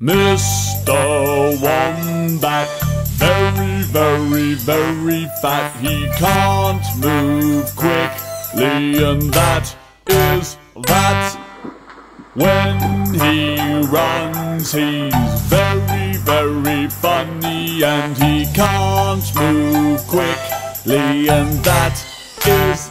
Mr. Wombat, very, very, very fat. He can't move quickly, and that is that. When he runs, he's very, very funny, and he can't move quickly, and that is